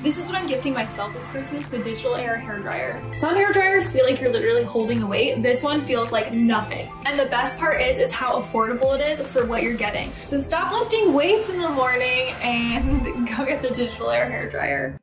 This is what I'm gifting myself this Christmas, the DigitalAIRE hair dryer. Some hair dryers feel like you're literally holding a weight. This one feels like nothing. And the best part is, is how affordable it is for what you're getting. So stop lifting weights in the morning and go get the DigitalAIRE hair dryer.